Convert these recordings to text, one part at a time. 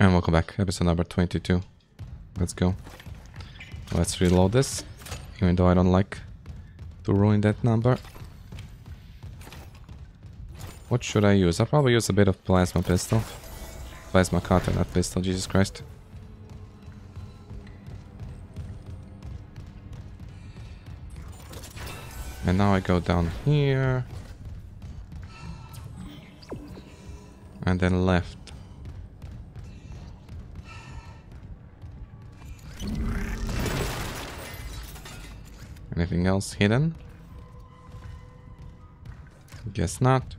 And welcome back, episode number 22. Let's go. Let's reload this, even though I don't like to ruin that number. What should I use? I'll probably use a bit of plasma pistol. Plasma cutter, not pistol, Jesus Christ. And now I go down here. And then left. Anything else hidden? Guess not.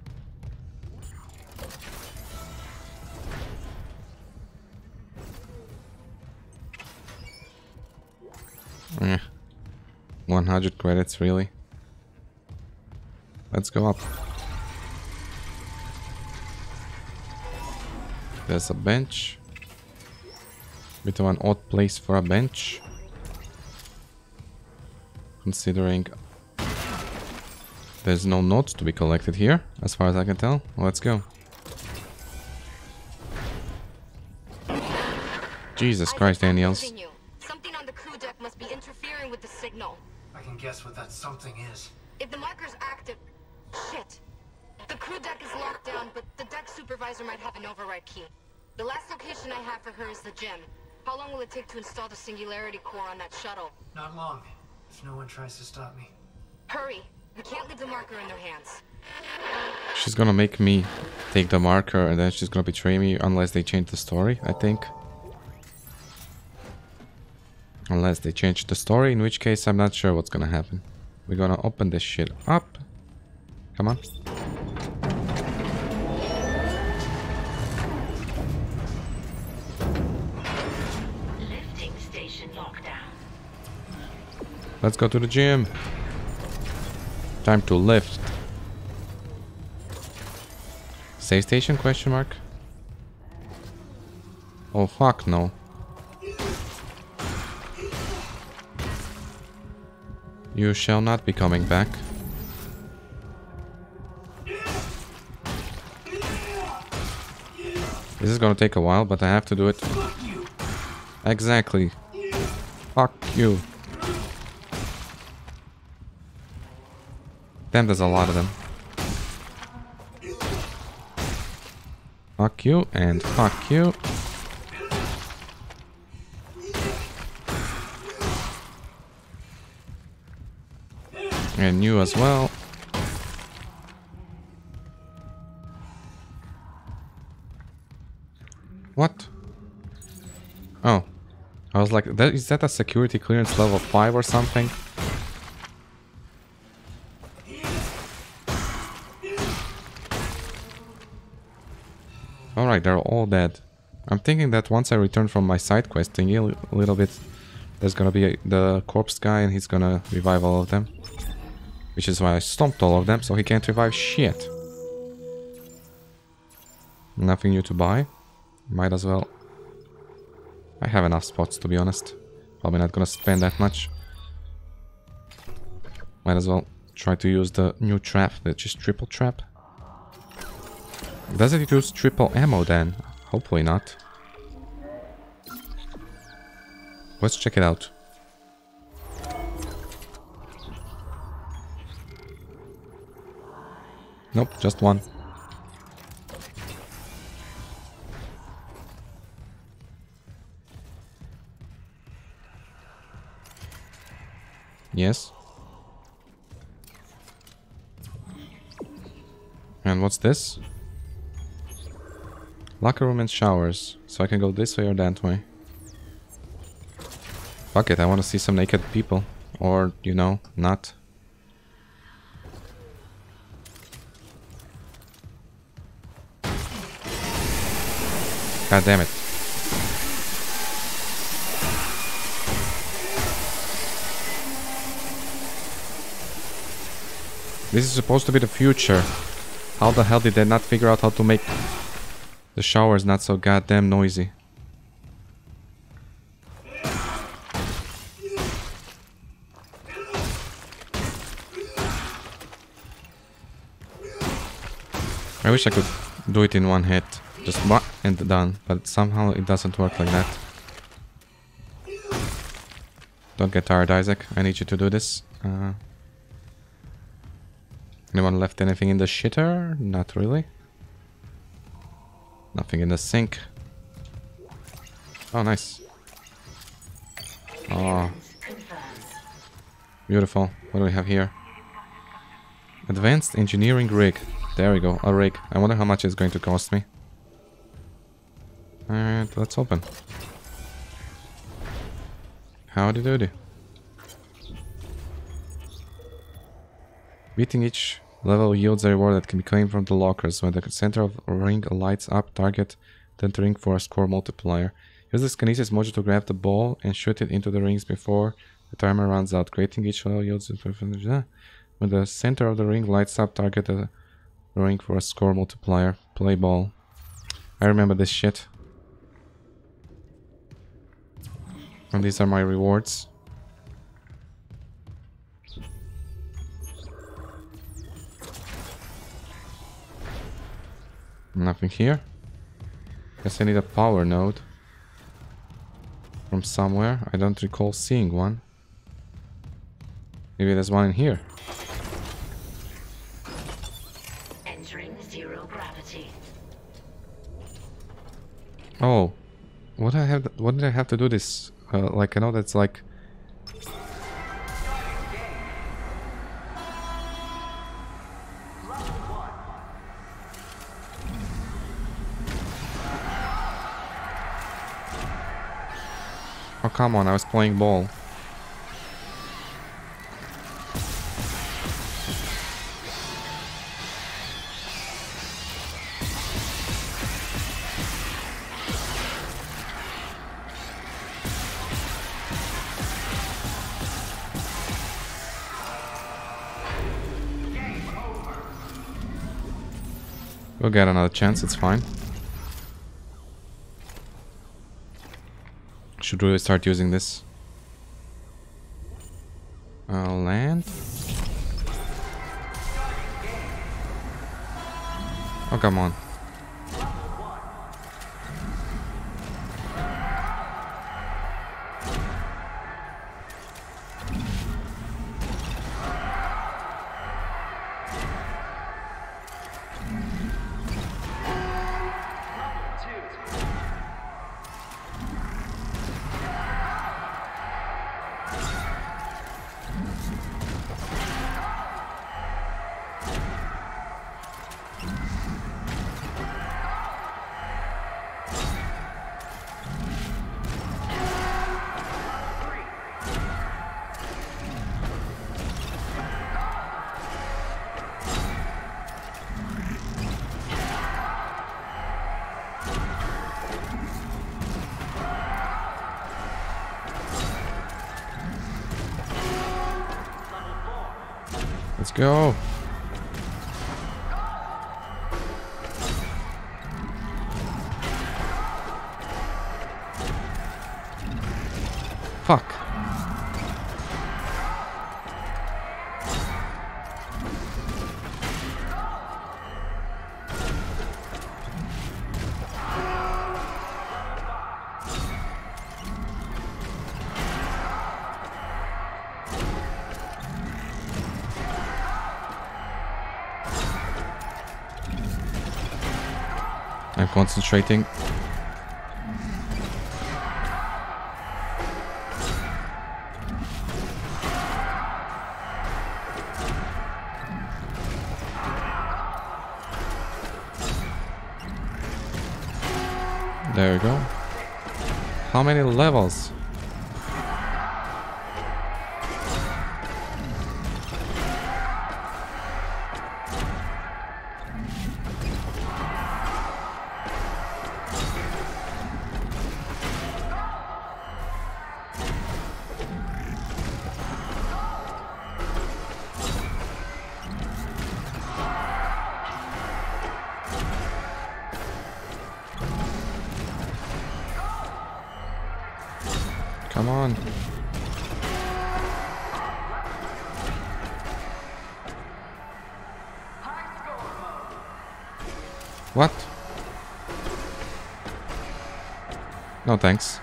Eh. 100 credits, really? Let's go up. There's a bench. Bit of an odd place for a bench. Considering there's no notes to be collected here, as far as I can tell. Let's go. Jesus Christ, Daniels. Something on the crew deck must be interfering with the signal. I can guess what that something is. If the marker's active... Shit. The crew deck is locked down, but the deck supervisor might have an override key. The last location I have for her is the gym. How long will it take to install the Singularity Core on that shuttle? Not long, if no one tries to stop me. Hurry. We can't leave the marker in their hands. She's gonna make me take the marker and then she's gonna betray me unless they change the story, I think. Unless they change the story, in which case I'm not sure what's gonna happen. We're gonna open this shit up. Come on. Let's go to the gym. Time to lift. Save station question mark? Oh fuck no. You shall not be coming back. This is gonna take a while, but I have to do it. Exactly. Fuck you. Damn, there's a lot of them. Fuck you and fuck you. And you as well. What? Oh. I was like, that, is that a security clearance level 5 or something? Alright, they're all dead. I'm thinking that once I return from my side quest thingy a little bit, there's gonna be a, the corpse guy and he's gonna revive all of them. Which is why I stomped all of them, so he can't revive shit. Nothing new to buy. Might as well. I have enough spots, to be honest. Probably not gonna spend that much. Might as well try to use the new trap, the just triple trap. Does it use triple ammo then? Hopefully not. Let's check it out. Nope, just one. Yes. And what's this? Locker room and showers. So I can go this way or that way. Fuck it, I want to see some naked people. Or, you know, not. God damn it. This is supposed to be the future. How the hell did they not figure out how to make the shower is not so goddamn noisy? I wish I could do it in one hit. Just ma and done. But somehow it doesn't work like that. Don't get tired, Isaac. I need you to do this. Uh, anyone left anything in the shitter? Not really. Nothing in the sink. Oh, nice. Oh, beautiful. What do we have here? Advanced engineering rig. There we go, a rig. I wonder how much it's going to cost me. Alright, let's open. Howdy doody. Beating each level yields a reward that can be claimed from the lockers. When the center of a ring lights up, target then the ring for a score multiplier. Use this Kinesis module to grab the ball and shoot it into the rings before the timer runs out. Creating each level yields... a- ah. When the center of the ring lights up, target the ring for a score multiplier. Play ball. I remember this shit. And these are my rewards. Nothing here. Guess I need a power node. From somewhere. I don't recall seeing one. Maybe there's one in here. Entering zero gravity. Oh, what I have? What did I have to do this? Uh, like I know that's like. Come on! I was playing ball. We'll get another chance. It's fine. Should really start using this. Uh, land. Oh, come on. Let's go. I'm concentrating. There we go. How many levels? Come on. What? No thanks.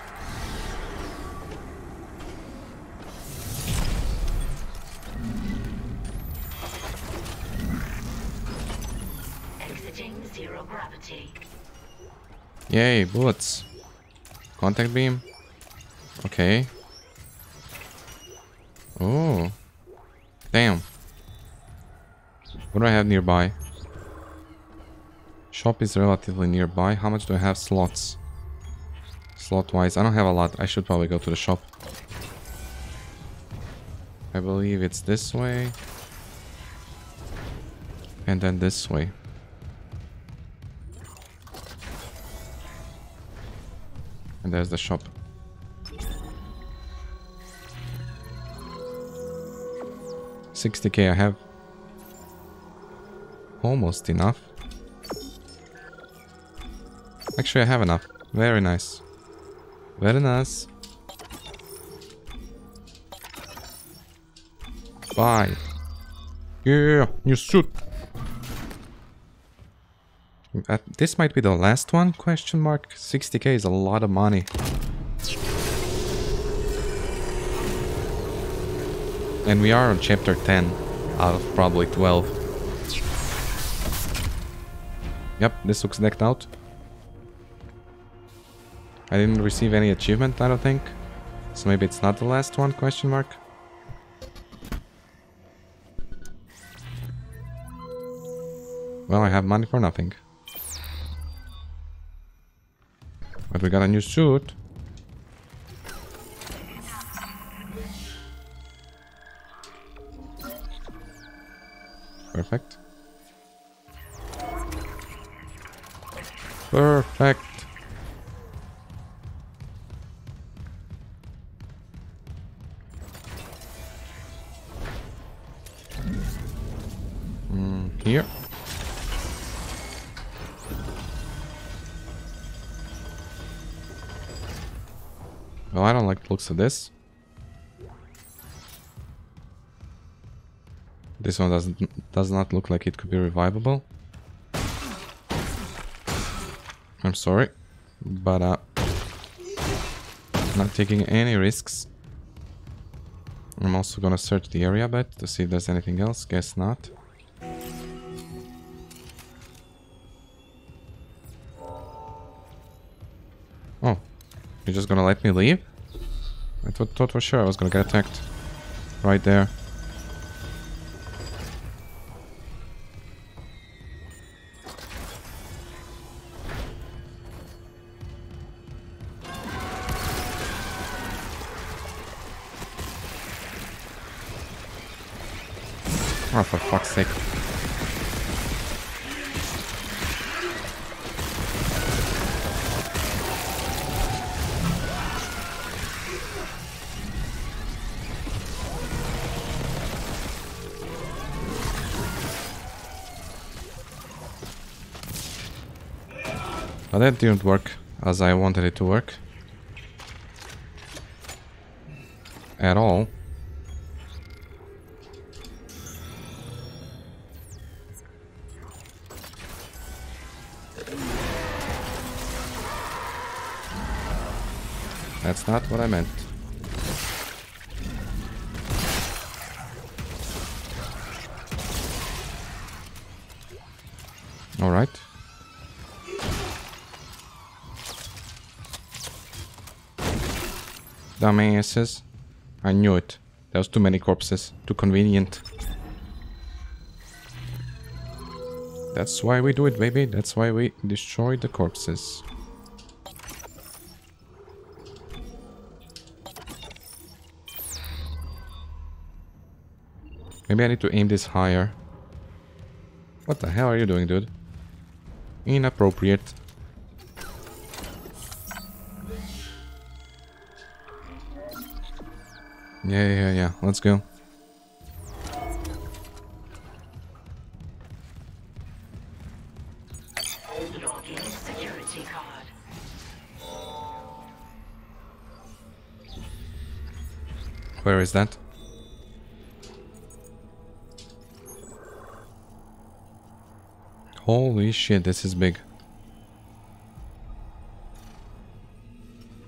Exiting zero gravity. Yay, bullets. Contact beam. Okay. Oh. Damn. What do I have nearby? Shop is relatively nearby. How much do I have slots? Slot wise, I don't have a lot. I should probably go to the shop. I believe it's this way. And then this way. And there's the shop. Sixty K I have almost enough. Actually I have enough. Very nice. Very nice. Bye. Yeah, new suit. Uh, this might be the last one? Question mark. 60k is a lot of money. And we are on chapter 10 out of probably 12. Yep, this looks decked out. I didn't receive any achievement, I don't think. So maybe it's not the last one, question mark. Well, I have money for nothing. But we got a new suit. Perfect. Perfect. Mm, here. Well, I don't like the looks of this. This one doesn't does not look like it could be revivable. I'm sorry, but uh, not taking any risks. I'm also gonna search the area a bit to see if there's anything else. Guess not. Oh, you're just gonna let me leave? I thought, thought for sure I was gonna get attacked. Right there. That didn't work as I wanted it to work. At all. That's not what I meant. Dumbasses. I knew it. There was too many corpses. Too convenient. That's why we do it, baby. That's why we destroy the corpses. Maybe I need to aim this higher. What the hell are you doing, dude? Inappropriate. Yeah, yeah, yeah. Let's go. Where is that? Holy shit, this is big.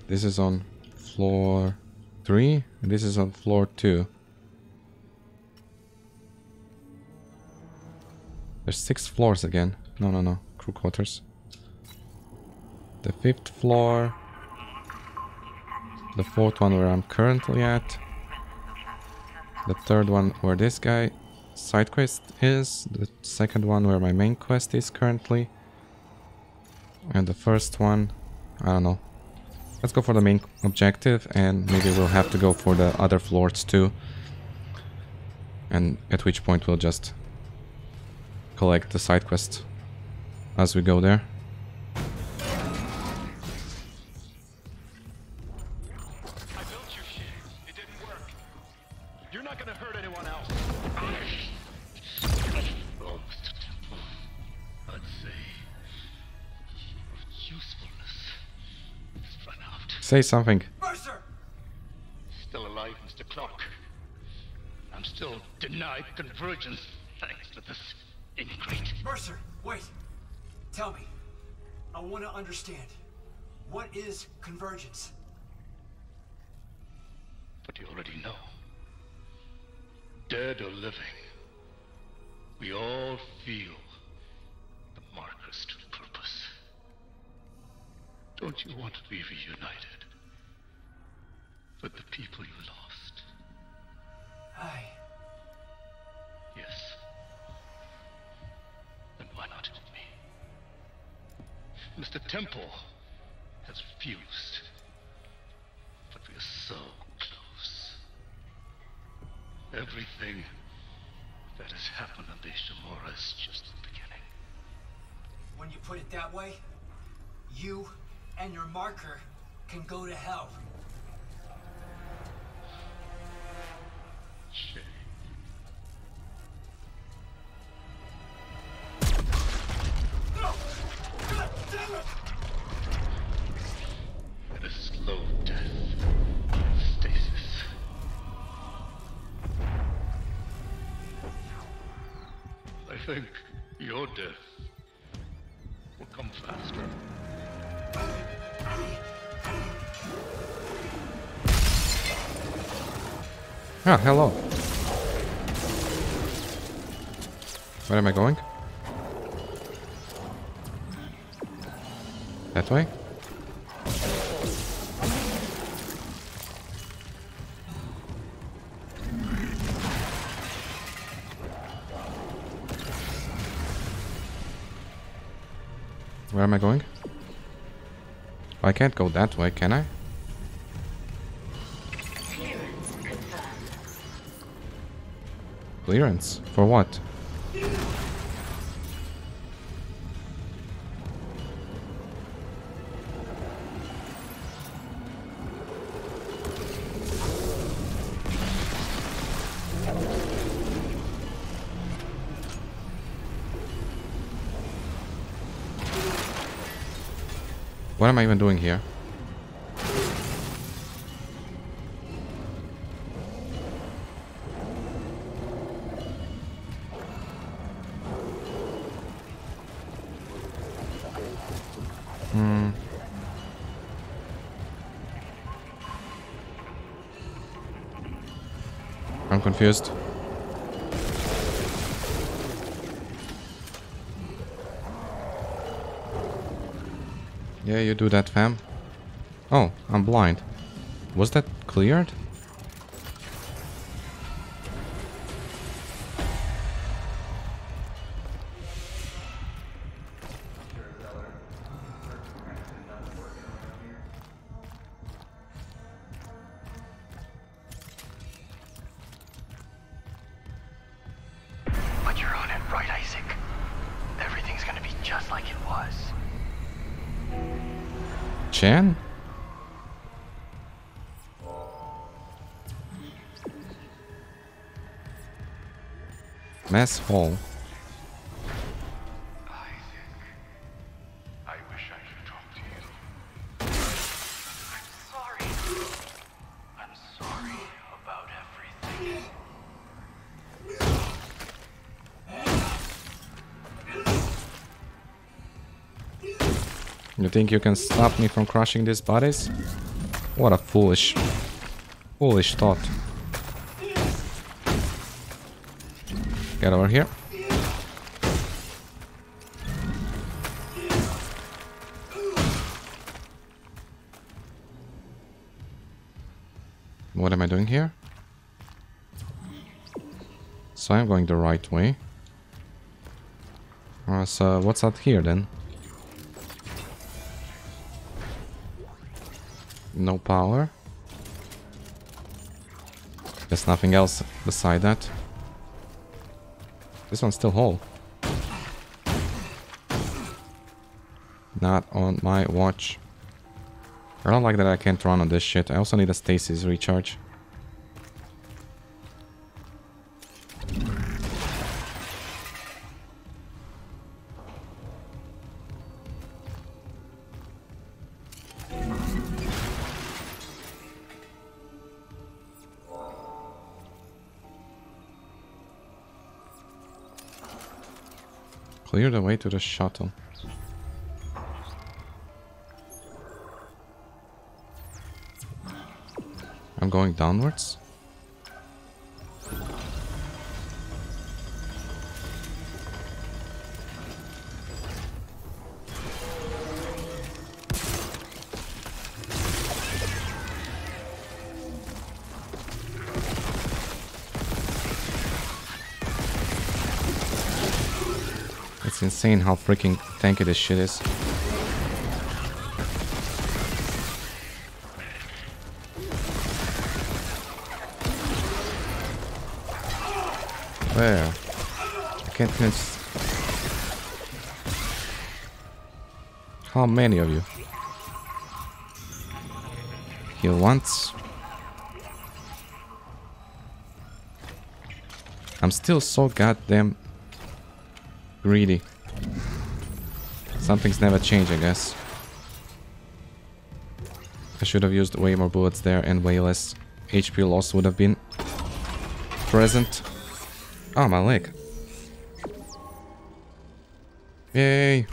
This is on floor 3, this is on floor 2. There's six floors again. No, no, no. Crew quarters. The fifth floor. The fourth one where I'm currently at. The third one where this guy side quest is. The second one where my main quest is currently. And the first one, I don't know. Let's go for the main objective and maybe we'll have to go for the other floors too. And at which point we'll just collect the side quest as we go there. Say something. Mercer! Still alive, Mr. Clarke. I'm still denied convergence thanks to this ingrate. Mercer, wait. Tell me. I want to understand. What is convergence? But you already know. Dead or living, we all feel the marker's true purpose. Don't you want to be reunited with the people you lost? I. Yes. Then why not help me? Mr. Temple has refused. But we are so close. Everything that has happened on the Ishimura is just the beginning. When you put it that way, you and your marker can go to hell. Ah, hello. Where am I going? That way? Where am I going? I can't go that way, can I? Clearance? For what? What am I even doing here? Confused. Yeah, you do that, fam. Oh, I'm blind. Was that cleared? Chan? Mess hall. You think you can stop me from crushing these bodies? What a foolish, foolish thought. Get over here. What am I doing here? So I'm going the right way. Uh, so what's out here then? No power. There's nothing else beside that. This one's still whole. Not on my watch. I don't like that I can't run on this shit. I also need a stasis recharge. Clear the way to the shuttle. I'm going downwards. It's insane how freaking tanky this shit is. Where? I can't miss. How many of you? Heal once. I'm still so goddamn greedy. Something's never changed, I guess. I should have used way more bullets there and way less HP loss would have been present. Oh, my leg. Yay.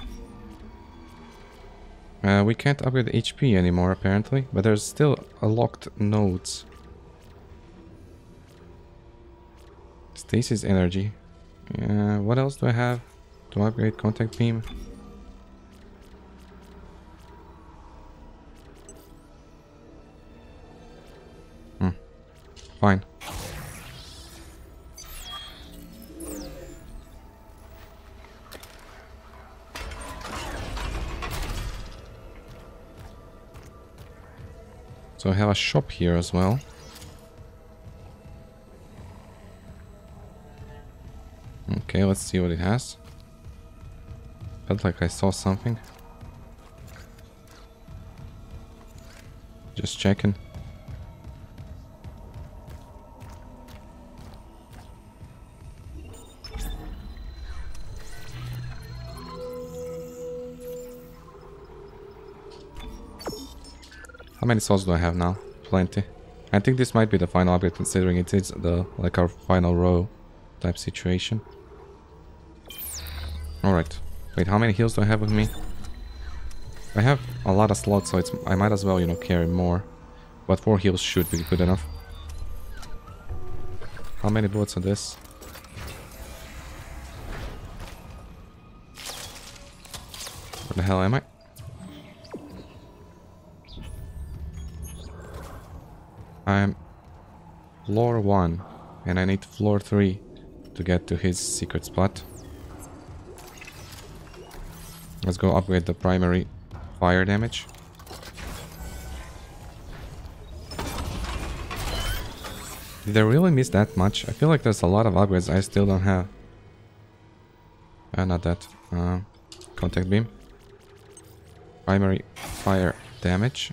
Uh, we can't upgrade HP anymore, apparently. But there's still a locked nodes. Stasis energy. Yeah, what else do I have to upgrade contact beam? Hmm. Fine. So I have a shop here as well. Okay, let's see what it has. Felt like I saw something. Just checking. How many souls do I have now? Plenty. I think this might be the final upgrade considering it is the like our final row type situation. Alright. Wait, how many heals do I have with me? I have a lot of slots, so it's I might as well, you know, carry more. But 4 heals should be good enough. How many bullets are this? Where the hell am I? I'm floor 1 and I need floor 3 to get to his secret spot. Let's go upgrade the primary fire damage. Did I really miss that much? I feel like there's a lot of upgrades I still don't have. Uh, not that. Uh, contact beam. Primary fire damage.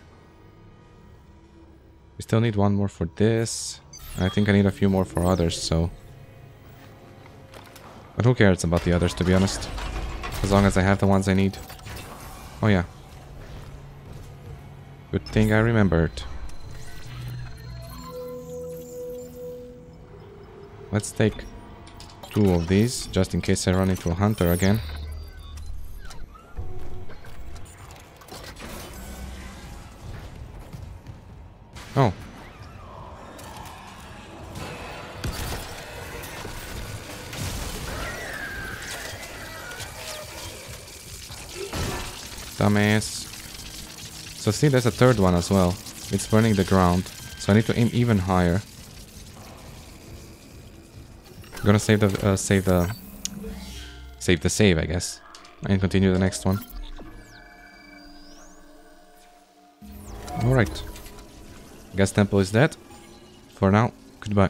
We still need one more for this. I think I need a few more for others, so... But who cares about the others, to be honest? As long as I have the ones I need. Oh yeah. Good thing I remembered. Let's take two of these, just in case I run into a hunter again. So see, there's a third one as well. It's burning the ground. So I need to aim even higher. gonna save the uh, save the save the save, I guess, and continue the next one. All right. Gas temple is dead. For now, goodbye.